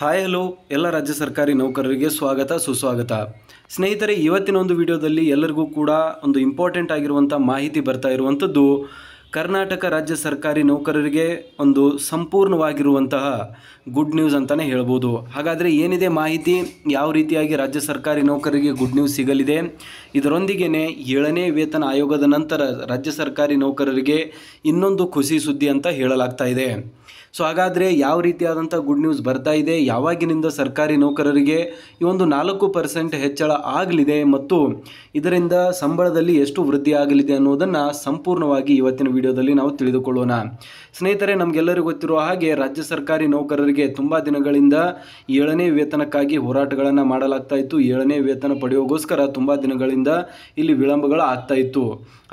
Hi hello ಎಲ್ಲ ರಾಜ್ಯ ಸರ್ಕಾರಿ ನೌಕರರಿಗೆ ಸ್ವಾಗತ, ಸುಸ್ವಾಗತ. ಸ್ನೇಹಿತರೆ, ಇವತ್ತಿನ ಒಂದು ವಿಡಿಯೋದಲ್ಲಿ ಎಲ್ಲರಿಗೂ ಕೂಡ ಒಂದು ಇಂಪಾರ್ಟೆಂಟ್ ಆಗಿರುವಂಥ ಮಾಹಿತಿ ಬರ್ತಾ ಇರುವಂಥದ್ದು ಕರ್ನಾಟಕ ರಾಜ್ಯ ಸರ್ಕಾರಿ ನೌಕರರಿಗೆ ಒಂದು ಸಂಪೂರ್ಣವಾಗಿರುವಂತಹ ಗುಡ್ ನ್ಯೂಸ್ ಅಂತಲೇ ಹೇಳ್ಬೋದು. ಹಾಗಾದರೆ ಏನಿದೆ ಮಾಹಿತಿ? ಯಾವ ರೀತಿಯಾಗಿ ರಾಜ್ಯ ಸರ್ಕಾರಿ ನೌಕರರಿಗೆ ಗುಡ್ ನ್ಯೂಸ್ ಸಿಗಲಿದೆ? ಇದರೊಂದಿಗೇ ಏಳನೇ ವೇತನ ಆಯೋಗದ ನಂತರ ರಾಜ್ಯ ಸರ್ಕಾರಿ ನೌಕರರಿಗೆ ಇನ್ನೊಂದು ಖುಷಿ ಸುದ್ದಿ ಅಂತ ಹೇಳಲಾಗ್ತಾ ಇದೆ. ಸೊ ಹಾಗಾದರೆ ಯಾವ ರೀತಿಯಾದಂಥ ಗುಡ್ ನ್ಯೂಸ್ ಬರ್ತಾ ಇದೆ? ಯಾವಾಗಿನಿಂದ ಸರ್ಕಾರಿ ನೌಕರರಿಗೆ ಈ ಒಂದು ನಾಲ್ಕು ಪರ್ಸೆಂಟ್ ಹೆಚ್ಚಳ ಆಗಲಿದೆ ಮತ್ತು ಇದರಿಂದ ಸಂಬಳದಲ್ಲಿ ಎಷ್ಟು ವೃದ್ಧಿ ಆಗಲಿದೆ ಅನ್ನೋದನ್ನು ಸಂಪೂರ್ಣವಾಗಿ ಇವತ್ತಿನ ವಿಡಿಯೋದಲ್ಲಿ ನಾವು ತಿಳಿದುಕೊಳ್ಳೋಣ. ಸ್ನೇಹಿತರೆ, ನಮಗೆಲ್ಲರಿಗೂ ಗೊತ್ತಿರುವ ಹಾಗೆ ರಾಜ್ಯ ಸರ್ಕಾರಿ ನೌಕರರಿಗೆ ತುಂಬ ದಿನಗಳಿಂದ ಏಳನೇ ವೇತನಕ್ಕಾಗಿ ಹೋರಾಟಗಳನ್ನು ಮಾಡಲಾಗ್ತಾ ಇತ್ತು. ಏಳನೇ ವೇತನ ಪಡೆಯೋಗೋಸ್ಕರ ತುಂಬ ದಿನಗಳಿಂದ ಇಲ್ಲಿ ವಿಳಂಬಗಳು ಆಗ್ತಾ ಇತ್ತು.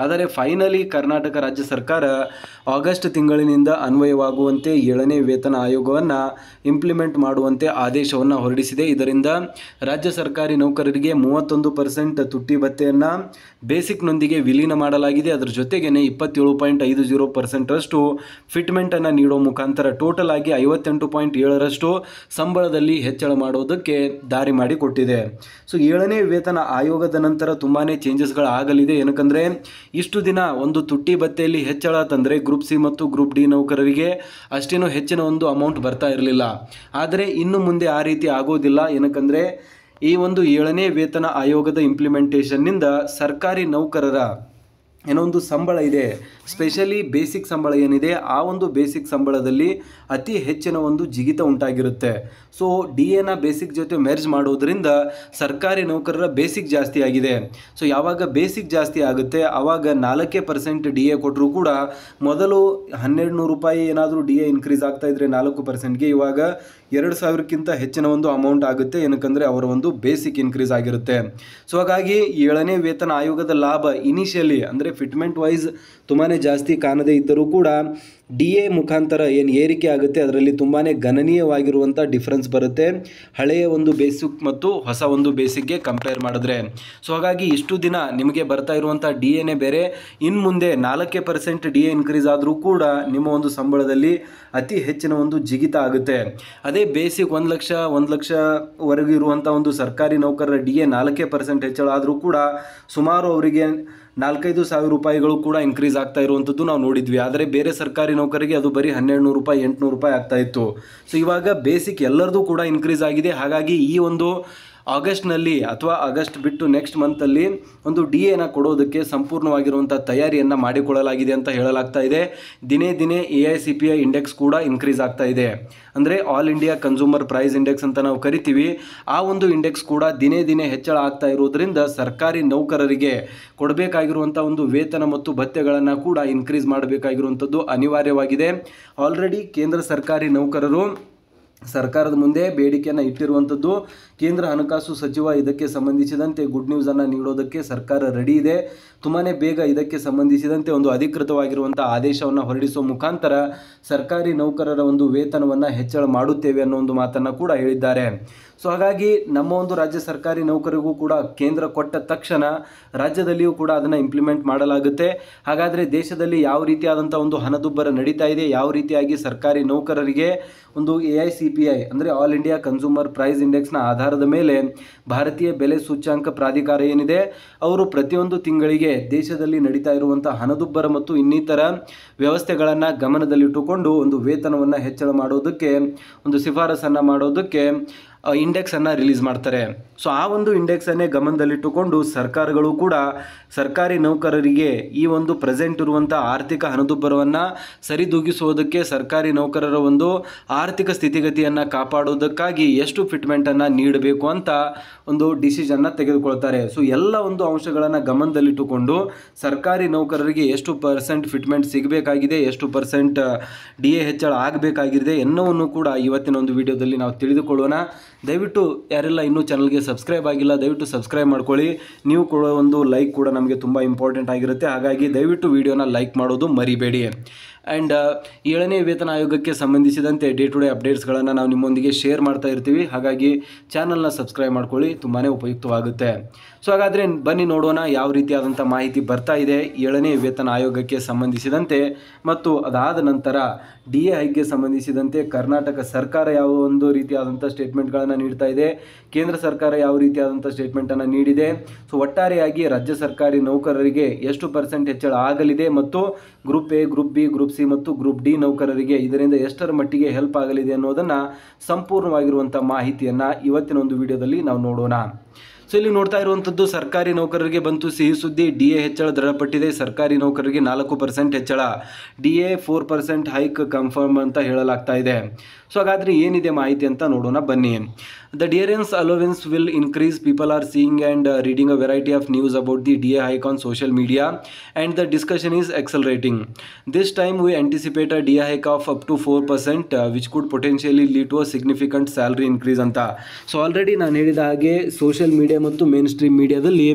ಆದರೆ ಫೈನಲಿ ಕರ್ನಾಟಕ ರಾಜ್ಯ ಸರ್ಕಾರ ಆಗಸ್ಟ್ ತಿಂಗಳಿನಿಂದ ಅನ್ವಯವಾಗುವಂತೆ ಏಳನೇ ವೇತನ ಆಯೋಗವನ್ನು ಇಂಪ್ಲಿಮೆಂಟ್ ಮಾಡುವಂತೆ ಆದೇಶವನ್ನು ಹೊರಡಿಸಿದೆ. ಇದರಿಂದ ರಾಜ್ಯ ಸರ್ಕಾರಿ ನೌಕರರಿಗೆ ಮೂವತ್ತೊಂದು ಪರ್ಸೆಂಟ್ ತುಟ್ಟಿ ಭತ್ತೆಯನ್ನು ಬೇಸಿಕ್ನೊಂದಿಗೆ ವಿಲೀನ ಮಾಡಲಾಗಿದೆ. ಅದರ ಜೊತೆಗೇ ಇಪ್ಪತ್ತೇಳು ಪಾಯಿಂಟ್ ಐದು ಜೀರೋ ಪರ್ಸೆಂಟರಷ್ಟು ಫಿಟ್ಮೆಂಟನ್ನು ನೀಡೋ ಮುಖಾಂತರ ಟೋಟಲ್ ಆಗಿ ಐವತ್ತೆಂಟು ಪಾಯಿಂಟ್ ಏಳರಷ್ಟು ಸಂಬಳದಲ್ಲಿ ಹೆಚ್ಚಳ ಮಾಡೋದಕ್ಕೆ ದಾರಿ ಮಾಡಿಕೊಟ್ಟಿದೆ ಸೊ, ಏಳನೇ ವೇತನ ಆಯೋಗದ ನಂತರ ತುಂಬಾ ಚೇಂಜಸ್ಗಳು ಆಗಲಿದೆ. ಏನಕ್ಕಂದರೆ, ಇಷ್ಟು ದಿನ ಒಂದು ತುಟ್ಟಿ ಭತ್ತೆಯಲ್ಲಿ ಹೆಚ್ಚಳ ತಂದರೆ ಗ್ರೂಪ್ ಸಿ ಮತ್ತು ಗ್ರೂಪ್ ಡಿ ನೌಕರರಿಗೆ ಅಷ್ಟೇನೂ ಹೆಚ್ಚಿನ ಒಂದು ಅಮೌಂಟ್ ಬರ್ತಾ ಇರಲಿಲ್ಲ. ಆದರೆ ಇನ್ನು ಮುಂದೆ ಆ ರೀತಿ ಆಗೋದಿಲ್ಲ. ಏನಕ್ಕಂದರೆ, ಈ ಒಂದು ಏಳನೇ ವೇತನ ಆಯೋಗದ ಇಂಪ್ಲಿಮೆಂಟೇಷನ್ನಿಂದ ಸರ್ಕಾರಿ ನೌಕರರ ಏನೋ ಒಂದು ಸಂಬಳ ಇದೆ. ಸ್ಪೆಷಲಿ ಬೇಸಿಕ್ ಸಂಬಳ ಏನಿದೆ, ಆ ಒಂದು ಬೇಸಿಕ್ ಸಂಬಳದಲ್ಲಿ ಅತಿ ಹೆಚ್ಚಿನ ಒಂದು ಜಿಗಿತ ಉಂಟಾಗಿರುತ್ತೆ. ಸೊ ಡಿ ಎನ ಬೇಸಿಕ್ ಜೊತೆ ಮೆರ್ಜ್ ಮಾಡೋದ್ರಿಂದ ಸರ್ಕಾರಿ ನೌಕರರ ಬೇಸಿಕ್ ಜಾಸ್ತಿ ಆಗಿದೆ. ಸೊ ಯಾವಾಗ ಬೇಸಿಕ್ ಜಾಸ್ತಿ ಆಗುತ್ತೆ ಆವಾಗ ನಾಲ್ಕೇ ಪರ್ಸೆಂಟ್ ಡಿ ಎ ಕೊಟ್ಟರು ಕೂಡ ಮೊದಲು ಹನ್ನೆರಡು ನೂರು ರೂಪಾಯಿ ಏನಾದರೂ ಡಿ ಎ ಇನ್ಕ್ರೀಸ್ ಆಗ್ತಾ ಇದ್ರೆ ನಾಲ್ಕು ಪರ್ಸೆಂಟ್ಗೆ ಇವಾಗ ಎರಡು ಸಾವಿರಕ್ಕಿಂತ ಹೆಚ್ಚಿನ ಒಂದು ಅಮೌಂಟ್ ಆಗುತ್ತೆ. ಏನಕ್ಕಂದರೆ ಅವರ ಒಂದು ಬೇಸಿಕ್ ಇನ್ಕ್ರೀಸ್ ಆಗಿರುತ್ತೆ. ಸೊ ಹಾಗಾಗಿ ಏಳನೇ ವೇತನ ಆಯೋಗದ ಲಾಭ ಇನಿಷಿಯಲಿ ಅಂದರೆ ಫಿಟ್ಮೆಂಟ್ ವೈಸ್ ತುಂಬಾ ಜಾಸ್ತಿ ಕಾಣದೇ ಇದ್ದರೂ ಕೂಡ ಡಿ ಎ ಮುಖಾಂತರ ಏನು ಏರಿಕೆ ಆಗುತ್ತೆ, ಅದರಲ್ಲಿ ತುಂಬಾ ಗಣನೀಯವಾಗಿರುವಂಥ ಡಿಫ್ರೆನ್ಸ್ ಬರುತ್ತೆ. ಹಳೆಯ ಒಂದು ಬೇಸಿಕ್ ಮತ್ತು ಹೊಸ ಒಂದು ಬೇಸಿಕ್ಗೆ ಕಂಪೇರ್ ಮಾಡಿದ್ರೆ. ಸೊ ಹಾಗಾಗಿ ಇಷ್ಟು ದಿನ ನಿಮಗೆ ಬರ್ತಾ ಇರುವಂಥ ಡಿ ಎನೇ ಬೇರೆ. ಇನ್ನು ಮುಂದೆ ನಾಲ್ಕೇ ಪರ್ಸೆಂಟ್ ಡಿ ಎ ಇನ್ಕ್ರೀಸ್ ಆದರೂ ಕೂಡ ನಿಮ್ಮ ಒಂದು ಸಂಬಳದಲ್ಲಿ ಅತಿ ಹೆಚ್ಚಿನ ಒಂದು ಜಿಗಿತ ಆಗುತ್ತೆ. ಅದೇ ಬೇಸಿಕ್ ಒಂದು ಲಕ್ಷ, ಒಂದು ಲಕ್ಷವರೆಗೂ ಇರುವಂಥ ಒಂದು ಸರ್ಕಾರಿ ನೌಕರರ ಡಿ ಎ ನಾಲ್ಕೇ ಪರ್ಸೆಂಟ್ ಹೆಚ್ಚಳ ಆದರೂ ಕೂಡ ಸುಮಾರು ಅವರಿಗೆ ನಾಲ್ಕೈದು ಸಾವಿರ ರೂಪಾಯಿಗಳು ಕೂಡ ಇನ್ಕ್ರೀಸ್ ಆಗ್ತಾ ಇರುವಂಥದ್ದು ನಾವು ನೋಡಿದ್ವಿ. ಆದರೆ ಬೇರೆ ಸರ್ಕಾರಿ ನೌಕರಿಗೆ ಅದು ಬರೀ ಹನ್ನೆರಡು ನೂರು ರೂಪಾಯಿ, ಎಂಟುನೂರು ರೂಪಾಯಿ ಆಗ್ತಾ ಇತ್ತು. ಸೊ ಇವಾಗ ಬೇಸಿಕ್ ಎಲ್ಲರದು ಕೂಡ ಇನ್ಕ್ರೀಸ್ ಆಗಿದೆ. ಹಾಗಾಗಿ ಈ ಒಂದು ಆಗಸ್ಟ್ನಲ್ಲಿ ಅಥವಾ ಆಗಸ್ಟ್ ಬಿಟ್ಟು ನೆಕ್ಸ್ಟ್ ಮಂತಲ್ಲಿ ಒಂದು ಡಿ ಎನ ಕೊಡೋದಕ್ಕೆ ಸಂಪೂರ್ಣವಾಗಿರುವಂಥ ತಯಾರಿಯನ್ನು ಮಾಡಿಕೊಳ್ಳಲಾಗಿದೆ ಅಂತ ಹೇಳಲಾಗ್ತಾ ಇದೆ. ದಿನೇ ದಿನೇ A I C P I index ಕೂಡ ಇನ್ಕ್ರೀಸ್ ಆಗ್ತಾ ಇದೆ. ಅಂದರೆ all India consumer price index ಅಂತ ನಾವು ಕರಿತೀವಿ. ಆ ಒಂದು ಇಂಡೆಕ್ಸ್ ಕೂಡ ದಿನೇ ದಿನೇ ಹೆಚ್ಚಳ ಆಗ್ತಾ ಇರೋದ್ರಿಂದ ಸರ್ಕಾರಿ ನೌಕರರಿಗೆ ಕೊಡಬೇಕಾಗಿರುವಂಥ ಒಂದು ವೇತನ ಮತ್ತು ಭತ್ಯೆಗಳನ್ನು ಕೂಡ ಇನ್ಕ್ರೀಸ್ ಮಾಡಬೇಕಾಗಿರುವಂಥದ್ದು ಅನಿವಾರ್ಯವಾಗಿದೆ. ಆಲ್ರೆಡಿ ಕೇಂದ್ರ ಸರ್ಕಾರಿ ನೌಕರರು ಸರ್ಕಾರದ ಮುಂದೆ ಬೇಡಿಕೆಯನ್ನು ಇಟ್ಟಿರುವಂಥದ್ದು ಕೇಂದ್ರ ಹಣಕಾಸು ಸಚಿವ ಇದಕ್ಕೆ ಸಂಬಂಧಿಸಿದಂತೆ ಗುಡ್ ನ್ಯೂಸನ್ನು ನೀಡೋದಕ್ಕೆ ಸರ್ಕಾರ ರೆಡಿ ಇದೆ. ತುಂಬಾ ಬೇಗ ಇದಕ್ಕೆ ಸಂಬಂಧಿಸಿದಂತೆ ಒಂದು ಅಧಿಕೃತವಾಗಿರುವಂಥ ಆದೇಶವನ್ನು ಹೊರಡಿಸುವ ಮುಖಾಂತರ ಸರ್ಕಾರಿ ನೌಕರರ ಒಂದು ವೇತನವನ್ನು ಹೆಚ್ಚಳ ಮಾಡುತ್ತೇವೆ ಅನ್ನೋ ಒಂದು ಮಾತನ್ನು ಕೂಡ ಹೇಳಿದ್ದಾರೆ. ಸೊ ಹಾಗಾಗಿ ನಮ್ಮ ಒಂದು ರಾಜ್ಯ ಸರ್ಕಾರಿ ನೌಕರಿಗೂ ಕೂಡ ಕೇಂದ್ರ ಕೊಟ್ಟ ತಕ್ಷಣ ರಾಜ್ಯದಲ್ಲಿಯೂ ಕೂಡ ಅದನ್ನು ಇಂಪ್ಲಿಮೆಂಟ್ ಮಾಡಲಾಗುತ್ತೆ. ಹಾಗಾದರೆ ದೇಶದಲ್ಲಿ ಯಾವ ರೀತಿಯಾದಂಥ ಒಂದು ಹಣದುಬ್ಬರ ನಡೀತಾ ಇದೆ, ಯಾವ ರೀತಿಯಾಗಿ ಸರ್ಕಾರಿ ನೌಕರರಿಗೆ ಒಂದು A I C P I, ಅಂದರೆ ಆಲ್ ಇಂಡಿಯಾ ಕನ್ಸ್ಯೂಮರ್ ಪ್ರೈಸ್ ಇಂಡೆಕ್ಸ್ನ ಆಧಾರದ ಮೇಲೆ ಭಾರತೀಯ ಬೆಲೆ ಸೂಚ್ಯಾಂಕ ಪ್ರಾಧಿಕಾರ ಏನಿದೆ, ಅವರು ಪ್ರತಿಯೊಂದು ತಿಂಗಳಿಗೆ ದೇಶದಲ್ಲಿ ನಡೀತಾ ಇರುವಂಥ ಹಣದುಬ್ಬರ ಮತ್ತು ಇನ್ನಿತರ ವ್ಯವಸ್ಥೆಗಳನ್ನು ಗಮನದಲ್ಲಿಟ್ಟುಕೊಂಡು ಒಂದು ವೇತನವನ್ನು ಹೆಚ್ಚಳ ಮಾಡೋದಕ್ಕೆ, ಒಂದು ಶಿಫಾರಸನ್ನು ಮಾಡೋದಕ್ಕೆ ಇಂಡೆಕ್ಸನ್ನು ರಿಲೀಸ್ ಮಾಡ್ತಾರೆ. ಸೊ ಆ ಒಂದು ಇಂಡೆಕ್ಸನ್ನೇ ಗಮನದಲ್ಲಿಟ್ಟುಕೊಂಡು ಸರ್ಕಾರಗಳು ಕೂಡ ಸರ್ಕಾರಿ ನೌಕರರಿಗೆ ಈ ಒಂದು ಪ್ರೆಸೆಂಟ್ ಇರುವಂಥ ಆರ್ಥಿಕ ಹಣದುಬ್ಬರವನ್ನು ಸರಿದೂಗಿಸುವುದಕ್ಕೆ ಸರ್ಕಾರಿ ನೌಕರರ ಒಂದು ಆರ್ಥಿಕ ಸ್ಥಿತಿಗತಿಯನ್ನು ಕಾಪಾಡುವುದಕ್ಕಾಗಿ ಎಷ್ಟು ಫಿಟ್ಮೆಂಟನ್ನು ನೀಡಬೇಕು ಅಂತ ಒಂದು ಡಿಸಿಷನ್ನ ತೆಗೆದುಕೊಳ್ತಾರೆ. ಸೊ ಎಲ್ಲ ಒಂದು ಅಂಶಗಳನ್ನು ಗಮನದಲ್ಲಿಟ್ಟುಕೊಂಡು ಸರ್ಕಾರಿ ನೌಕರರಿಗೆ ಎಷ್ಟು ಪರ್ಸೆಂಟ್ ಫಿಟ್ಮೆಂಟ್ ಸಿಗಬೇಕಾಗಿದೆ, ಎಷ್ಟು ಪರ್ಸೆಂಟ್ ಡಿ ಎ ಹೆಚ್ಚಳ ಆಗಬೇಕಾಗಿದೆ ಎನ್ನುವನ್ನು ಕೂಡ ಇವತ್ತಿನ ಒಂದು ವಿಡಿಯೋದಲ್ಲಿ ನಾವು ತಿಳಿದುಕೊಳ್ಳೋಣ. ದಯವಿಟ್ಟು ಯಾರೆಲ್ಲ ಇನ್ನೂ ಚಾನಲ್ಗೆ ಸಬ್ಸ್ಕ್ರೈಬ್ ಆಗಿಲ್ಲ, ದಯವಿಟ್ಟು ಸಬ್ಸ್ಕ್ರೈಬ್ ಮಾಡ್ಕೊಳ್ಳಿ. ನೀವು ಕೊಡೋ ಒಂದು ಲೈಕ್ ಕೂಡ ನಮಗೆ ತುಂಬ ಇಂಪಾರ್ಟೆಂಟ್ ಆಗಿರುತ್ತೆ. ಹಾಗಾಗಿ ದಯವಿಟ್ಟು ವಿಡಿಯೋನ ಲೈಕ್ ಮಾಡೋದು ಮರಿಬೇಡಿ. ಆ್ಯಂಡ್ ಏಳನೇ ವೇತನ ಆಯೋಗಕ್ಕೆ ಸಂಬಂಧಿಸಿದಂತೆ ಡೇ ಟು ಡೇ ಅಪ್ಡೇಟ್ಸ್ಗಳನ್ನು ನಾವು ನಿಮ್ಮೊಂದಿಗೆ ಶೇರ್ ಮಾಡ್ತಾ ಇರ್ತೀವಿ. ಹಾಗಾಗಿ ಚಾನಲ್ನ ಸಬ್ಸ್ಕ್ರೈಬ್ ಮಾಡ್ಕೊಳ್ಳಿ ತುಂಬಾ ಉಪಯುಕ್ತವಾಗುತ್ತೆ. ಸೊ ಹಾಗಾದರೆ ಬನ್ನಿ ನೋಡೋಣ ಯಾವ ರೀತಿಯಾದಂಥ ಮಾಹಿತಿ ಬರ್ತಾ ಇದೆ ಏಳನೇ ವೇತನ ಆಯೋಗಕ್ಕೆ ಸಂಬಂಧಿಸಿದಂತೆ. ಮತ್ತು ಅದಾದ ನಂತರ ಡಿ ಎ ಐಗೆ ಸಂಬಂಧಿಸಿದಂತೆ ಕರ್ನಾಟಕ ಸರ್ಕಾರ ಯಾವ ಒಂದು ರೀತಿಯಾದಂಥ ಸ್ಟೇಟ್ಮೆಂಟ್ಗಳನ್ನು ನೀಡ್ತಾ ಇದೆ? ಕೇಂದ್ರ ಸರ್ಕಾರ ಯಾವ ರೀತಿಯಾದಂಥ ಸ್ಟೇಟ್ಮೆಂಟನ್ನು ನೀಡಿದೆ? ಸೊ ಒಟ್ಟಾರೆಯಾಗಿ ರಾಜ್ಯ ಸರ್ಕಾರಿ ನೌಕರರಿಗೆ ಎಷ್ಟು ಪರ್ಸೆಂಟ್ ಹೆಚ್ಚಳ ಆಗಲಿದೆ? ಮತ್ತು group A group B group C ಮತ್ತು ಗ್ರೂಪ್ ಡಿ ನೌಕರರಿಗೆ ಇದರಿಂದ ಎಷ್ಟರ ಮಟ್ಟಿಗೆ ಹೆಲ್ಪ್ ಆಗಲಿದೆ ಅನ್ನೋದನ್ನು ಸಂಪೂರ್ಣವಾಗಿರುವಂಥ ಮಾಹಿತಿಯನ್ನು ಇವತ್ತಿನ ಒಂದು ವಿಡಿಯೋದಲ್ಲಿ ನಾವು ನೋಡೋಣ. ಸೊ ಇಲ್ಲಿ ನೋಡ್ತಾ ಇರುವಂಥದ್ದು ಸರ್ಕಾರಿ ನೌಕರರಿಗೆ ಬಂತು ಸಿಹಿ ಸುದ್ದಿ. ಡಿ ಎ ಹೆಚ್ಚಳ ದೃಢಪಟ್ಟಿದೆ. ಸರ್ಕಾರಿ ನೌಕರರಿಗೆ ನಾಲ್ಕು ಪರ್ಸೆಂಟ್ ಹೆಚ್ಚಳ. D A four percent hike confirm ಅಂತ ಹೇಳಲಾಗ್ತಾ ಇದೆ. ಸೊ ಹಾಗಾದರೆ ಏನಿದೆ ಮಾಹಿತಿ ಅಂತ ನೋಡೋಣ. ಬನ್ನಿ. The dearness allowance will increase people are seeing and reading a variety of news about the D A hike on social media and the discussion is accelerating this time we anticipate a D A hike of up to four percent which could potentially lead to a significant salary increase ಅಂತ. So already ನಾನು ಹೇಳಿದ ಹಾಗೆ social media ಮತ್ತು mainstream ಮೀಡಿಯಾದಲ್ಲಿ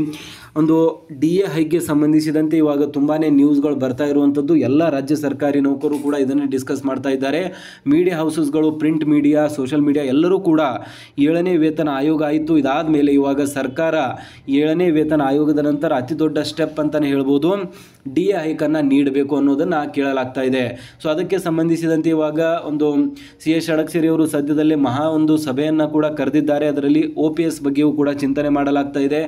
ಒಂದು D A ಹೈಗೆ ಸಂಬಂಧಿಸಿದಂತೆ ಇವಾಗ ತುಂಬಾ ನ್ಯೂಸ್ಗಳು ಬರ್ತಾ ಇರುವಂಥದ್ದು ಎಲ್ಲ ರಾಜ್ಯ ಸರ್ಕಾರಿ ನೌಕರರು ಕೂಡ ಇದನ್ನು ಡಿಸ್ಕಸ್ ಮಾಡ್ತಾ ಇದ್ದಾರೆ. ಮೀಡಿಯಾ ಹೌಸಸ್ಗಳು ಪ್ರಿಂಟ್ ಮೀಡಿಯಾ ಸೋಷಿಯಲ್ ಮೀಡಿಯಾ ಎಲ್ಲರೂ ಕೂಡ ಏಳನೇ ವೇತನ ಆಯೋಗ ಆಯಿತು. ಇದಾದ ಮೇಲೆ ಇವಾಗ ಸರ್ಕಾರ ಏಳನೇ ವೇತನ ಆಯೋಗದ ನಂತರ ಅತಿ ದೊಡ್ಡ ಸ್ಟೆಪ್ ಅಂತಲೇ ಹೇಳ್ಬೋದು. ಡಿ ಎ ಹೈಕನ್ನು ನೀಡಬೇಕು ಅನ್ನೋದನ್ನು ಕೇಳಲಾಗ್ತಾ ಇದೆ. ಸೊ ಅದಕ್ಕೆ ಸಂಬಂಧಿಸಿದಂತೆ ಇವಾಗ ಒಂದು ಸಿ ಎಸ್ ಷಡಕ್ಷರಿ ಅವರು ಸದ್ಯದಲ್ಲೇ ಮಹಾ ಒಂದು ಸಭೆಯನ್ನು ಕೂಡ ಕರೆದಿದ್ದಾರೆ. ಅದರಲ್ಲಿ ಒ ಪಿ ಎಸ್ ಬಗ್ಗೆಯೂ ಕೂಡ ಚಿಂತನೆ ಮಾಡಲಾಗ್ತಾ ಇದೆ.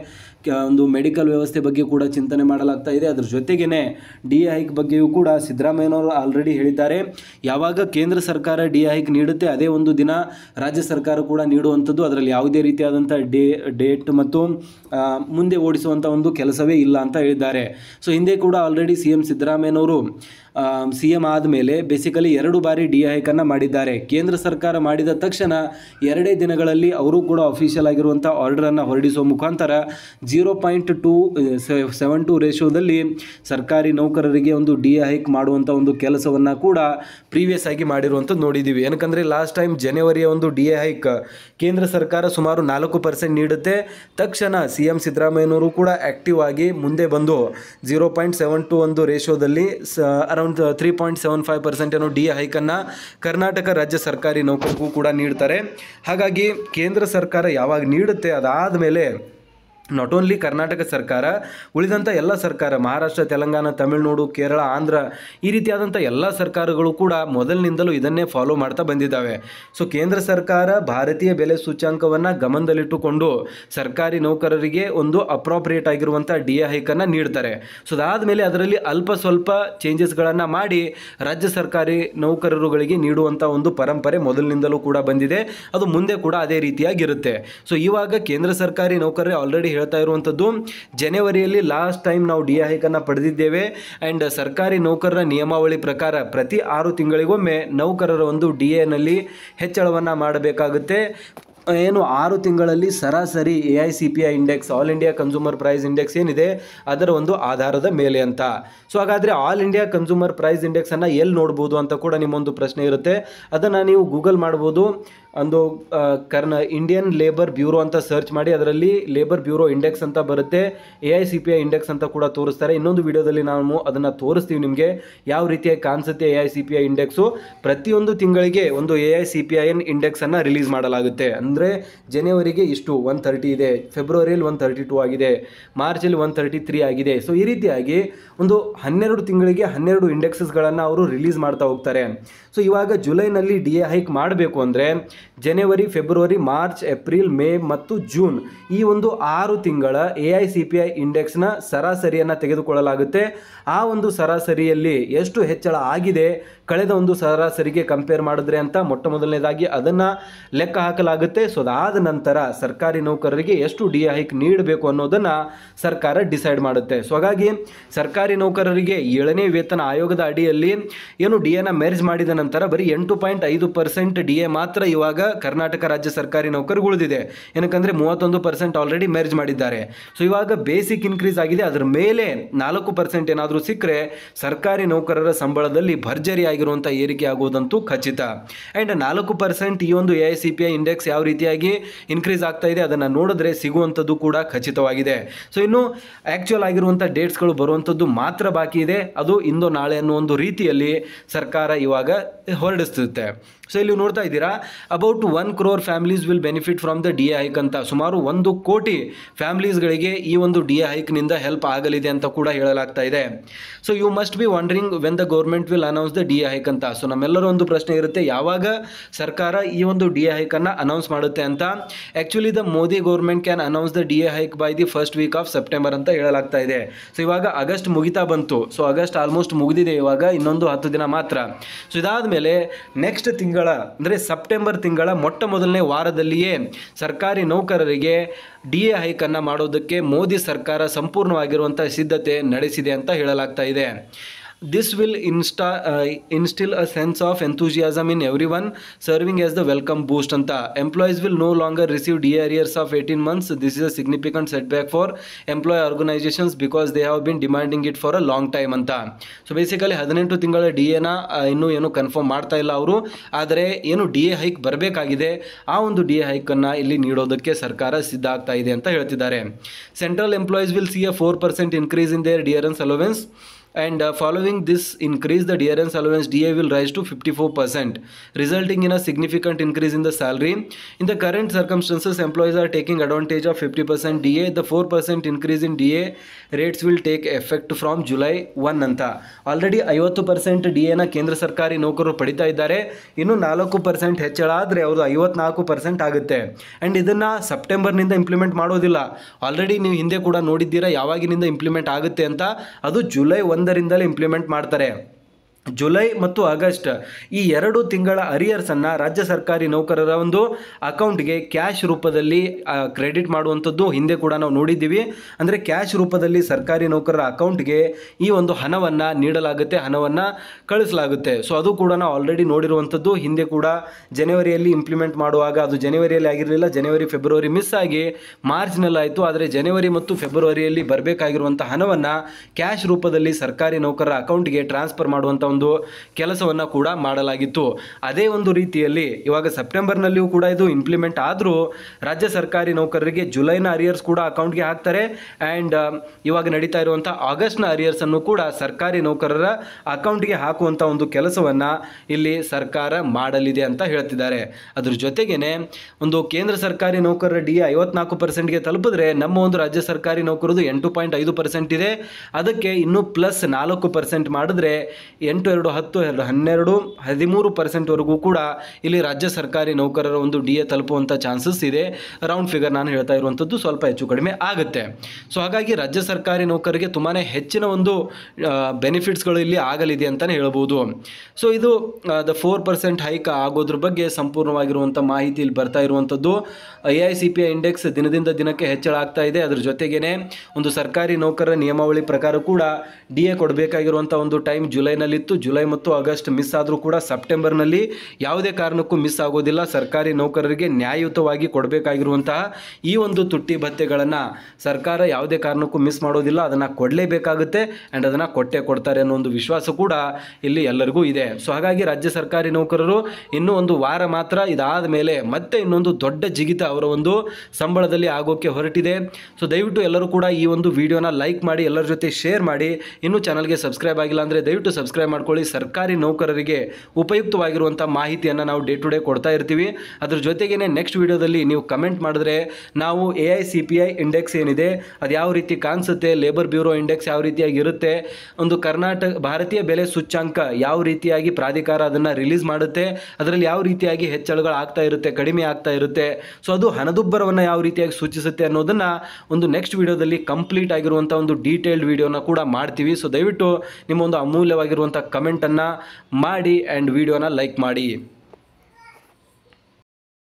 ಒಂದು ಮೆಡಿಕಲ್ ವ್ಯವಸ್ಥೆ ಬಗ್ಗೆ ಕೂಡ ಚಿಂತನೆ ಮಾಡಲಾಗ್ತಾ ಇದೆ. ಅದ್ರ ಜೊತೆಗೇ ಡಿ ಹೈಕ್ ಬಗ್ಗೆಯೂ ಕೂಡ ಸಿದ್ದರಾಮಯ್ಯನವರು ಆಲ್ರೆಡಿ ಹೇಳಿದ್ದಾರೆ. ಯಾವಾಗ ಕೇಂದ್ರ ಸರ್ಕಾರ ಡಿ ಹೈಕ್ ನೀಡುತ್ತೆ ಅದೇ ಒಂದು ದಿನ ರಾಜ್ಯ ಸರ್ಕಾರ ಕೂಡ ನೀಡುವಂಥದ್ದು. ಅದರಲ್ಲಿ ಯಾವುದೇ ರೀತಿಯಾದಂಥ ಡೇ, ಡೇಟ್ ಮತ್ತು ಮುಂದೆ ಓಡಿಸುವಂಥ ಒಂದು ಕೆಲಸವೇ ಇಲ್ಲ ಅಂತ ಹೇಳಿದ್ದಾರೆ. ಸೊ, ಹಿಂದೆ ಕೂಡ ಆಲ್ರೆಡಿ ಸಿ ಎಂ ಸಿದ್ದರಾಮಯ್ಯನವರು ಸಿ ಎಂ ಆದಮೇಲೆ ಬೇಸಿಕಲಿ ಎರಡು ಬಾರಿ ಡಿ ಹೈಕನ್ನು ಮಾಡಿದ್ದಾರೆ. ಕೇಂದ್ರ ಸರ್ಕಾರ ಮಾಡಿದ ತಕ್ಷಣ ಎರಡೇ ದಿನಗಳಲ್ಲಿ ಅವರು ಕೂಡ ಅಫಿಷಿಯಲ್ ಆಗಿರುವಂಥ ಆರ್ಡರನ್ನು ಹೊರಡಿಸುವ ಮುಖಾಂತರ zero point two seven two ರೇಷೋದಲ್ಲಿ ಸರ್ಕಾರಿ ನೌಕರರಿಗೆ ಒಂದು ಡಿ ಎ ಹೈಕ್ ಮಾಡುವಂಥ ಒಂದು ಕೆಲಸವನ್ನು ಕೂಡ ಪ್ರೀವಿಯಸ್ ಆಗಿ ಮಾಡಿರುವಂಥದ್ದು ನೋಡಿದ್ದೀವಿ ಏನಕ್ಕಂದರೆ ಲಾಸ್ಟ್ ಟೈಮ್ ಜನವರಿಯ ಒಂದು ಡಿ ಎ ಹೈಕ್ ಕೇಂದ್ರ ಸರ್ಕಾರ ಸುಮಾರು ನಾಲ್ಕು ಪರ್ಸೆಂಟ್ ನೀಡುತ್ತೆ. ತಕ್ಷಣ ಸಿ ಎಂ ಸಿದ್ದರಾಮಯ್ಯನವರು ಕೂಡ ಆ್ಯಕ್ಟಿವ್ ಆಗಿ ಮುಂದೆ ಬಂದು ಜೀರೋ ಪಾಯಿಂಟ್ ಸೆವೆನ್ ಟು ಒಂದು ರೇಷೋದಲ್ಲಿ ಸ around three point seven five percent ಅನ್ನೋ ಡಿ ಎ ಹೈಕನ್ನು ಕರ್ನಾಟಕ ರಾಜ್ಯ ಸರ್ಕಾರಿ ನೌಕರಿಗೂ ಕೂಡ ನೀಡ್ತಾರೆ. ಹಾಗಾಗಿ ಕೇಂದ್ರ ಸರ್ಕಾರ ಯಾವಾಗ ನೀಡುತ್ತೆ ಅದಾದ ಮೇಲೆ ನಾಟ್ ಓನ್ಲಿ ಕರ್ನಾಟಕ ಸರ್ಕಾರ ಉಳಿದಂಥ ಎಲ್ಲ ಸರ್ಕಾರ ಮಹಾರಾಷ್ಟ್ರ ತೆಲಂಗಾಣ ತಮಿಳುನಾಡು ಕೇರಳ ಆಂಧ್ರ ಈ ರೀತಿಯಾದಂಥ ಎಲ್ಲ ಸರ್ಕಾರಗಳು ಕೂಡ ಮೊದಲಿನಿಂದಲೂ ಇದನ್ನೇ ಫಾಲೋ ಮಾಡ್ತಾ ಬಂದಿದ್ದಾವೆ. ಸೊ ಕೇಂದ್ರ ಸರ್ಕಾರ ಭಾರತೀಯ ಬೆಲೆ ಸೂಚ್ಯಾಂಕವನ್ನು ಗಮನದಲ್ಲಿಟ್ಟುಕೊಂಡು ಸರ್ಕಾರಿ ನೌಕರರಿಗೆ ಒಂದು ಅಪ್ರಾಪ್ರಿಯೇಟ್ ಆಗಿರುವಂಥ ಡಿ ಎ ಹೈಕನ್ನು ನೀಡ್ತಾರೆ. ಸೊ ಅದಾದಮೇಲೆ ಅದರಲ್ಲಿ ಅಲ್ಪ ಸ್ವಲ್ಪ ಚೇಂಜಸ್ಗಳನ್ನು ಮಾಡಿ ರಾಜ್ಯ ಸರ್ಕಾರಿ ನೌಕರರುಗಳಿಗೆ ನೀಡುವಂಥ ಒಂದು ಪರಂಪರೆ ಮೊದಲಿನಿಂದಲೂ ಕೂಡ ಬಂದಿದೆ. ಅದು ಮುಂದೆ ಕೂಡ ಅದೇ ರೀತಿಯಾಗಿರುತ್ತೆ. ಸೊ ಇವಾಗ ಕೇಂದ್ರ ಸರ್ಕಾರಿ ನೌಕರರೇ ಆಲ್ರೆಡಿ ಹೇಳ್ತಾ ಇರುವಂಥದ್ದು, ಜನವರಿಯಲ್ಲಿ ಲಾಸ್ಟ್ ಟೈಮ್ ನಾವು ಡಿ ಎ ಹೈಕನ್ನು ಪಡೆದಿದ್ದೇವೆ ಆ್ಯಂಡ್ ಸರ್ಕಾರಿ ನೌಕರರ ನಿಯಮಾವಳಿ ಪ್ರಕಾರ ಪ್ರತಿ ಆರು ತಿಂಗಳಿಗೊಮ್ಮೆ ನೌಕರರ ಒಂದು ಡಿ ಎನಲ್ಲಿ ಹೆಚ್ಚಳವನ್ನು ಮಾಡಬೇಕಾಗುತ್ತೆ. ಏನು ಆರು ತಿಂಗಳಲ್ಲಿ ಸರಾಸರಿ A I C P I index all India consumer price index ಏನಿದೆ, ಅದರ ಒಂದು ಆಧಾರದ ಮೇಲೆ ಅಂತ. ಸೊ ಹಾಗಾದರೆ ಆಲ್ ಇಂಡಿಯಾ ಕನ್ಸೂಮರ್ ಪ್ರೈಸ್ ಇಂಡೆಕ್ಸನ್ನು ಎಲ್ಲಿ ನೋಡ್ಬೋದು ಅಂತ ಕೂಡ ನಿಮ್ಮೊಂದು ಪ್ರಶ್ನೆ ಇರುತ್ತೆ. ಅದನ್ನು ನೀವು ಗೂಗಲ್ ಮಾಡ್ಬೋದು. ಒಂದು ಕರ್ನ ಇಂಡಿಯನ್ ಲೇಬರ್ ಬ್ಯೂರೋ ಅಂತ ಸರ್ಚ್ ಮಾಡಿ, ಅದರಲ್ಲಿ ಲೇಬರ್ ಬ್ಯೂರೋ ಇಂಡೆಕ್ಸ್ ಅಂತ ಬರುತ್ತೆ. A I C P I index ಅಂತ ಕೂಡ ತೋರಿಸ್ತಾರೆ. ಇನ್ನೊಂದು ವಿಡಿಯೋದಲ್ಲಿ ನಾವು ಅದನ್ನು ತೋರಿಸ್ತೀವಿ ನಿಮಗೆ. ಯಾವ ರೀತಿಯಾಗಿ ಕಾಣಿಸುತ್ತೆ A I C P I index ಪ್ರತಿಯೊಂದು ತಿಂಗಳಿಗೆ ಒಂದು A I C P I N ಇಂಡೆಕ್ಸನ್ನು release ಮಾಡಲಾಗುತ್ತೆ. ಅಂದರೆ ಜನವರಿಗೆ ಇಷ್ಟು ಒನ್ ತರ್ಟಿ ಇದೆ. ಫೆಬ್ರವರಿಯಲ್ಲಿ ಒನ್ ತರ್ಟಿ ಟು ಆಗಿದೆ. ಮಾರ್ಚಲ್ಲಿ ಒನ್ ತರ್ಟಿ ತ್ರೀ ಆಗಿದೆ. ಸೊ ಈ ರೀತಿಯಾಗಿ ಒಂದು ಹನ್ನೆರಡು ತಿಂಗಳಿಗೆ ಹನ್ನೆರಡು ಇಂಡೆಕ್ಸಸ್ಗಳನ್ನು ಅವರು ರಿಲೀಸ್ ಮಾಡ್ತಾ ಹೋಗ್ತಾರೆ. ಸೊ ಇವಾಗ ಜುಲೈನಲ್ಲಿ ಡಿ ಎ ಹೈಕ್ ಮಾಡಬೇಕು ಅಂದರೆ ಜನವರಿ, ಫೆಬ್ರವರಿ, ಮಾರ್ಚ್, ಏಪ್ರಿಲ್, ಮೇ ಮತ್ತು ಜೂನ್ ಈ ಒಂದು ಆರು ತಿಂಗಳ A I C P I ಇಂಡೆಕ್ಸ್ನ ಸರಾಸರಿಯನ್ನು ತೆಗೆದುಕೊಳ್ಳಲಾಗುತ್ತೆ. ಆ ಒಂದು ಸರಾಸರಿಯಲ್ಲಿ ಎಷ್ಟು ಹೆಚ್ಚಳ ಆಗಿದೆ, ಕಳೆದ ಒಂದು ಸರಾಸರಿಗೆ ಕಂಪೇರ್ ಮಾಡಿದ್ರೆ ಅಂತ ಮೊಟ್ಟ ಮೊದಲನೇದಾಗಿ ಅದನ್ನು ಲೆಕ್ಕ ಹಾಕಲಾಗುತ್ತೆ. ಸೊ ಅದಾದ ನಂತರ ಸರ್ಕಾರಿ ನೌಕರರಿಗೆ ಎಷ್ಟು ಡಿ ಹೈಕ್ ನೀಡಬೇಕು ಅನ್ನೋದನ್ನು ಸರ್ಕಾರ ಡಿಸೈಡ್ ಮಾಡುತ್ತೆ. ಸೊ ಹಾಗಾಗಿ ಸರ್ಕಾರಿ ನೌಕರರಿಗೆ ಏಳನೇ ವೇತನ ಆಯೋಗದ ಅಡಿಯಲ್ಲಿ ಏನು ಡಿ ಎನ ಮ್ಯಾರೇಜ್ ಮಾಡಿದ ನಂತರ ಬರೀ ಎಂಟು ಪಾಯಿಂಟ್ ಐದು ಪರ್ಸೆಂಟ್ ಡಿ ಎ ಮಾತ್ರ ಇವಾಗ ಇವಾಗ ಕರ್ನಾಟಕ ರಾಜ್ಯ ಸರ್ಕಾರಿ ನೌಕರಿಗೆ ಉಳಿದಿದೆ. ಏನಕ್ಕಂದರೆ ಮೂವತ್ತೊಂದು ಪರ್ಸೆಂಟ್ ಆಲ್ರೆಡಿ ಮ್ಯಾರೇಜ್ ಮಾಡಿದ್ದಾರೆ. ಸೊ ಇವಾಗ ಬೇಸಿಕ್ ಇನ್ಕ್ರೀಸ್ ಆಗಿದೆ. ಅದರ ಮೇಲೆ ನಾಲ್ಕು ಪರ್ಸೆಂಟ್ ಏನಾದರೂ ಸಿಕ್ಕರೆ ಸರ್ಕಾರಿ ನೌಕರರ ಸಂಬಳದಲ್ಲಿ ಭರ್ಜರಿ ಆಗಿರುವಂಥ ಏರಿಕೆ ಆಗುವುದಂತೂ ಖಚಿತ. ಆ್ಯಂಡ್ ನಾಲ್ಕು ಪರ್ಸೆಂಟ್ ಈ ಒಂದು A I C P I index ಯಾವ ರೀತಿಯಾಗಿ ಇನ್ಕ್ರೀಸ್ ಆಗ್ತಾ ಇದೆ ಅದನ್ನು ನೋಡಿದ್ರೆ ಸಿಗುವಂಥದ್ದು ಕೂಡ ಖಚಿತವಾಗಿದೆ. ಸೊ ಇನ್ನು ಆ್ಯಕ್ಚುಯಲ್ ಆಗಿರುವಂಥ ಡೇಟ್ಸ್ಗಳು ಬರುವಂಥದ್ದು ಮಾತ್ರ ಬಾಕಿ ಇದೆ. ಅದು ಇಂದು ನಾಳೆ ಅನ್ನೋ ಒಂದು ರೀತಿಯಲ್ಲಿ ಸರ್ಕಾರ ಇವಾಗ ಹೊರಡಿಸುತ್ತೆ. ಸೊ ಇಲ್ಲಿ ನೋಡ್ತಾ ಇದ್ದೀರಾ about one crore families will benefit from the D A hike ಅಂತ. ಸುಮಾರು ಒಂದು ಕೋಟಿ ಫ್ಯಾಮಿಲೀಸ್ಗಳಿಗೆ ಈ ಒಂದು ಡಿ ಎ ಹೈಕ್ನಿಂದ ಹೆಲ್ಪ್ ಆಗಲಿದೆ ಅಂತ ಕೂಡ ಹೇಳಲಾಗ್ತಾ ಇದೆ. So you must be wondering when the government will announce the D A hike ಅಂತ. ಸೊ ನಮ್ಮೆಲ್ಲರೂ ಒಂದು ಪ್ರಶ್ನೆ ಇರುತ್ತೆ, ಯಾವಾಗ ಸರ್ಕಾರ ಈ ಒಂದು ಡಿ ಎ ಹೈಕನ್ನು ಅನೌನ್ಸ್ ಮಾಡುತ್ತೆ ಅಂತ. Actually the Modi government can announce the D A hike by the first week of September ಅಂತ ಹೇಳಲಾಗ್ತಾ ಇದೆ. ಸೊ ಇವಾಗ ಆಗಸ್ಟ್ ಮುಗಿತಾ ಬಂತು. ಸೊ ಆಗಸ್ಟ್ ಆಲ್ಮೋಸ್ಟ್ ಮುಗಿದಿದೆ ಇವಾಗ ಇನ್ನೊಂದು ಹತ್ತು ದಿನ ಮಾತ್ರ. ಸೊ ಇದಾದ ಮೇಲೆ ನೆಕ್ಸ್ಟ್ ತಿಂಗಳ, ಅಂದರೆ ಸೆಪ್ಟೆಂಬರ್ ತಿಂಗಳ ಮೊಟ್ಟ ಮೊದಲನೇ ವಾರದಲ್ಲಿಯೇ ಸರ್ಕಾರಿ ನೌಕರರಿಗೆ ಡಿ ಎ ಹೈಕನ್ನು ಮಾಡೋದಕ್ಕೆ ಮೋದಿ ಸರ್ಕಾರ ಸಂಪೂರ್ಣವಾಗಿರುವಂಥ ಸಿದ್ಧತೆ ನಡೆಸಿದೆ ಅಂತ ಹೇಳಲಾಗ್ತಾ ಇದೆ. Instil a sense of enthusiasm in everyone serving as the welcome boost ಅಂತ employees will no longer receive D arrears of eighteen months this is a significant setback for employee organisations because they have been demanding it for a long time ಅಂತ so basically ಹದಿನೆಂಟು ತಿಂಗಳ D ಎನ ಇನ್ನೂ ಏನು confirm ಮಾಡ್ತಾ ಇಲ್ಲ ಅವರು. ಆದರೆ, ಏನು ಡಿ ಎ ಹೈಕ್ ಬರಬೇಕಾಗಿದೆ? ಆ ಒಂದು ಡಿ ಎ ಹೈಕನ್ನು ಇಲ್ಲಿ ನೀಡೋದಕ್ಕೆ ಸರ್ಕಾರ ಸಿದ್ಧ ಆಗ್ತಾ ಇದೆ ಅಂತ ಹೇಳ್ತಿದ್ದಾರೆ. Central employees will see a four percent increase in their dearness allowance and uh, following this increase the dearance allowance da will rise to 54% resulting in a significant increase in the salary in the current circumstances employees are taking advantage of 50% da the 4% increase in da rates will take effect from july 1 ಅಂತ already ಐವತ್ತು percent D ಎನ ಕೇಂದ್ರ ಸರ್ಕಾರಿ ನೌಕರರು ಪಡಿತಾ ಇದ್ದಾರೆ ಇನ್ನು ನಾಲ್ಕು ಪರ್ಸೆಂಟ್ ಹೆಚ್ಚಳ ಆದರೆ ಅವರು ಐವತ್ನಾಲ್ಕು ಪರ್ಸೆಂಟ್ ಆಗುತ್ತೆ ಆ್ಯಂಡ್ ಇದನ್ನು ಸೆಪ್ಟೆಂಬರ್ನಿಂದ ಇಂಪ್ಲಿಮೆಂಟ್ ಮಾಡೋದಿಲ್ಲ ಆಲ್ರೆಡಿ ನೀವು ಹಿಂದೆ ಕೂಡ ನೋಡಿದ್ದೀರಾ ಯಾವಾಗಿನಿಂದ ಇಂಪ್ಲಿಮೆಂಟ್ ಆಗುತ್ತೆ ಅಂತ ಅದು ಜುಲೈ ಒಂದರಿಂದಲೇ ಇಂಪ್ಲಿಮೆಂಟ್ ಮಾಡ್ತಾರೆ. ಜುಲೈ ಮತ್ತು ಆಗಸ್ಟ್ ಈ ಎರಡು ತಿಂಗಳ ಅರಿಯರ್ಸನ್ನು ರಾಜ್ಯ ಸರ್ಕಾರಿ ನೌಕರರ ಒಂದು ಅಕೌಂಟ್ಗೆ ಕ್ಯಾಶ್ ರೂಪದಲ್ಲಿ ಕ್ರೆಡಿಟ್ ಮಾಡುವಂಥದ್ದು ಹಿಂದೆ ಕೂಡ ನಾವು ನೋಡಿದ್ದೀವಿ. ಅಂದರೆ ಕ್ಯಾಶ್ ರೂಪದಲ್ಲಿ ಸರ್ಕಾರಿ ನೌಕರರ ಅಕೌಂಟ್ಗೆ ಈ ಒಂದು ಹಣವನ್ನು ನೀಡಲಾಗುತ್ತೆ, ಹಣವನ್ನು ಕಳಿಸಲಾಗುತ್ತೆ. ಸೊ ಅದು ಕೂಡ ನಾವು ಆಲ್ರೆಡಿ ನೋಡಿರುವಂಥದ್ದು. ಹಿಂದೆ ಕೂಡ ಜನವರಿಯಲ್ಲಿ ಇಂಪ್ಲಿಮೆಂಟ್ ಮಾಡುವಾಗ ಅದು ಜನವರಿಯಲ್ಲಿ ಆಗಿರಲಿಲ್ಲ. ಜನವರಿ, ಫೆಬ್ರವರಿ ಮಿಸ್ ಆಗಿ ಮಾರ್ಚ್ನಲ್ಲಾಯಿತು ಆದರೆ ಜನವರಿ ಮತ್ತು ಫೆಬ್ರವರಿಯಲ್ಲಿ ಬರಬೇಕಾಗಿರುವಂಥ ಹಣವನ್ನು ಕ್ಯಾಶ್ ರೂಪದಲ್ಲಿ ಸರ್ಕಾರಿ ನೌಕರರ ಅಕೌಂಟ್ಗೆ ಟ್ರಾನ್ಸ್ಫರ್ ಮಾಡುವಂಥ ಒಂದು ಕೆಲಸವನ್ನು ಕೂಡ ಮಾಡಲಾಗಿತ್ತು. ಅದೇ ಒಂದು ರೀತಿಯಲ್ಲಿ ಇವಾಗ ಸೆಪ್ಟೆಂಬರ್ನಲ್ಲಿಯೂ ಕೂಡ ಇದು ಇಂಪ್ಲಿಮೆಂಟ್ ಆದರೂ ರಾಜ್ಯ ಸರ್ಕಾರಿ ನೌಕರರಿಗೆ ಜುಲೈನ ಅರಿಯರ್ಸ್ ಕೂಡ ಅಕೌಂಟ್ಗೆ ಹಾಕ್ತಾರೆ. ಆ್ಯಂಡ್ ಇವಾಗ ನಡೀತಾ ಇರುವಂಥ ಆಗಸ್ಟ್ನ ಅರಿಯರ್ಸನ್ನು ಕೂಡ ಸರ್ಕಾರಿ ನೌಕರರ ಅಕೌಂಟ್ಗೆ ಹಾಕುವಂಥ ಒಂದು ಕೆಲಸವನ್ನು ಇಲ್ಲಿ ಸರ್ಕಾರ ಮಾಡಲಿದೆ ಅಂತ ಹೇಳ್ತಿದ್ದಾರೆ. ಅದ್ರ ಜೊತೆಗೇನೆ ಒಂದು ಕೇಂದ್ರ ಸರ್ಕಾರಿ ನೌಕರರ ಡಿ ಐವತ್ನಾಲ್ಕು ಪರ್ಸೆಂಟ್ಗೆ ತಲುಪಿದ್ರೆ ನಮ್ಮ ಒಂದು ರಾಜ್ಯ ಸರ್ಕಾರಿ ನೌಕರದು ಎಂಟು ಪಾಯಿಂಟ್ ಐದು ಪರ್ಸೆಂಟ್ ಇದೆ. ಅದಕ್ಕೆ ಇನ್ನೂ ಪ್ಲಸ್ ನಾಲ್ಕು ಪರ್ಸೆಂಟ್ ಮಾಡಿದ್ರೆ ಎಂಟು ಎರಡು, ಹತ್ತು, ಎರಡು, ಹನ್ನೆರಡು, ಹದಿಮೂರು ಪರ್ಸೆಂಟ್ವರೆಗೂ ಕೂಡ ಇಲ್ಲಿ ರಾಜ್ಯ ಸರ್ಕಾರಿ ನೌಕರರ ಒಂದು ಡಿ ಎ ತಲುಪುವಂಥ ಚಾನ್ಸಸ್ ಇದೆ. ರೌಂಡ್ ಫಿಗರ್ ನಾನು ಹೇಳ್ತಾ ಇರುವಂಥದ್ದು ಸ್ವಲ್ಪ ಹೆಚ್ಚು ಕಡಿಮೆ ಆಗುತ್ತೆ. ಸೊ ಹಾಗಾಗಿ ರಾಜ್ಯ ಸರ್ಕಾರಿ ನೌಕರರಿಗೆ ತುಂಬಾ ಹೆಚ್ಚಿನ ಒಂದು ಬೆನಿಫಿಟ್ಸ್ಗಳು ಇಲ್ಲಿ ಆಗಲಿದೆ ಅಂತಲೇ ಹೇಳ್ಬೋದು. ಸೊ ಇದು ದ ಫೋರ್ ಪರ್ಸೆಂಟ್ ಹೈಕ್ ಆಗೋದ್ರ ಬಗ್ಗೆ ಸಂಪೂರ್ಣವಾಗಿರುವಂಥ ಮಾಹಿತಿ ಇಲ್ಲಿ ಬರ್ತಾ ಇರುವಂಥದ್ದು. I I C P I index ದಿನದಿಂದ ದಿನಕ್ಕೆ ಹೆಚ್ಚಳ ಆಗ್ತಾ ಇದೆ. ಅದ್ರ ಜೊತೆಗೇನೆ ಒಂದು ಸರ್ಕಾರಿ ನೌಕರರ ನಿಯಮಾವಳಿ ಪ್ರಕಾರ ಕೂಡ ಡಿ ಎ ಕೊಡಬೇಕಾಗಿರುವಂಥ ಒಂದು ಟೈಮ್ ಜುಲೈನಲ್ಲಿತ್ತು. ಜುಲೈ ಮತ್ತು ಆಗಸ್ಟ್ ಮಿಸ್ ಆದರೂ ಕೂಡ ಸೆಪ್ಟೆಂಬರ್ನಲ್ಲಿ ಯಾವುದೇ ಕಾರಣಕ್ಕೂ ಮಿಸ್ ಆಗೋದಿಲ್ಲ. ಸರ್ಕಾರಿ ನೌಕರರಿಗೆ ನ್ಯಾಯಯುತವಾಗಿ ಕೊಡಬೇಕಾಗಿರುವಂತಹ ಈ ಒಂದು ತುಟ್ಟಿ ಭತ್ಯೆಗಳನ್ನು ಸರ್ಕಾರ ಯಾವುದೇ ಕಾರಣಕ್ಕೂ ಮಿಸ್ ಮಾಡೋದಿಲ್ಲ. ಅದನ್ನು ಕೊಡಲೇಬೇಕಾಗುತ್ತೆ ಆ್ಯಂಡ್ ಅದನ್ನು ಕೊಟ್ಟೆ ಕೊಡ್ತಾರೆ ಅನ್ನೋ ಒಂದು ವಿಶ್ವಾಸ ಕೂಡ ಇಲ್ಲಿ ಎಲ್ಲರಿಗೂ ಇದೆ. ಸೊ ಹಾಗಾಗಿ ರಾಜ್ಯ ಸರ್ಕಾರಿ ನೌಕರರು ಇನ್ನೂ ಒಂದು ವಾರ ಮಾತ್ರ ಇದಾದ ಮೇಲೆ ಮತ್ತೆ ಇನ್ನೊಂದು ದೊಡ್ಡ ಜಿಗಿತ ಅವರ ಒಂದು ಸಂಬಳದಲ್ಲಿ ಆಗೋಕ್ಕೆ ಹೊರಟಿದೆ. ಸೊ ದಯವಿಟ್ಟು ಎಲ್ಲರೂ ಕೂಡ ಈ ಒಂದು ವಿಡಿಯೋನ ಲೈಕ್ ಮಾಡಿ, ಎಲ್ಲರ ಜೊತೆ ಶೇರ್ ಮಾಡಿ. ಇನ್ನೂ ಚಾನಲ್ಗೆ ಸಬ್ಸ್ಕ್ರೈಬ್ ಆಗಿಲ್ಲ ಅಂದರೆ ದಯವಿಟ್ಟು ಸಬ್ಸ್ಕ್ರೈಬ್ ಮಾಡ್ಕೊಳ್ಳಿ. ಸರ್ಕಾರಿ ನೌಕರರಿಗೆ ಉಪಯುಕ್ತವಾಗಿರುವಂಥ ಮಾಹಿತಿಯನ್ನು ನಾವು ಡೇ ಟು ಡೇ ಕೊಡ್ತಾ ಇರ್ತೀವಿ. ಅದ್ರ ಜೊತೆಗೇನೆ ನೆಕ್ಸ್ಟ್ ವಿಡಿಯೋದಲ್ಲಿ ನೀವು ಕಮೆಂಟ್ ಮಾಡಿದ್ರೆ ನಾವು A I C P I index ಏನಿದೆ, ಅದು ಯಾವ ರೀತಿ ಕಾಣಿಸುತ್ತೆ ಲೇಬರ್ ಬ್ಯೂರೋ ಇಂಡೆಕ್ಸ್ ಯಾವ ರೀತಿಯಾಗಿ ಇರುತ್ತೆ, ಒಂದು ಕರ್ನಾಟಕ, ಭಾರತೀಯ ಬೆಲೆ ಸೂಚ್ಯಾಂಕ ಯಾವ ರೀತಿಯಾಗಿ ಪ್ರಾಧಿಕಾರ ಅದನ್ನು ರಿಲೀಸ್ ಮಾಡುತ್ತೆ, ಅದರಲ್ಲಿ ಯಾವ ರೀತಿಯಾಗಿ ಹೆಚ್ಚಳಗಳು ಆಗ್ತಾ ಇರುತ್ತೆ, ಕಡಿಮೆ ಆಗ್ತಾ ಇರುತ್ತೆ ಸೊ ಅದು ಹಣದುಬ್ಬರವನ್ನು ಯಾವ ರೀತಿಯಾಗಿ ಸೂಚಿಸುತ್ತೆ ಅನ್ನೋದನ್ನು ಒಂದು ನೆಕ್ಸ್ಟ್ ವಿಡಿಯೋದಲ್ಲಿ ಕಂಪ್ಲೀಟ್ ಆಗಿರುವಂಥ ಒಂದು ಡೀಟೇಲ್ಡ್ ವಿಡಿಯೋನ ಕೂಡ ಮಾಡ್ತೀವಿ. ಸೊ ದಯವಿಟ್ಟು ನಿಮ್ಮ ಒಂದು ಅಮೂಲ್ಯವಾಗಿರುವಂಥ ಕಮೆಂಟನ್ನು ಮಾಡಿ ಆ್ಯಂಡ್ ವಿಡಿಯೋನ ಲೈಕ್ ಮಾಡಿ.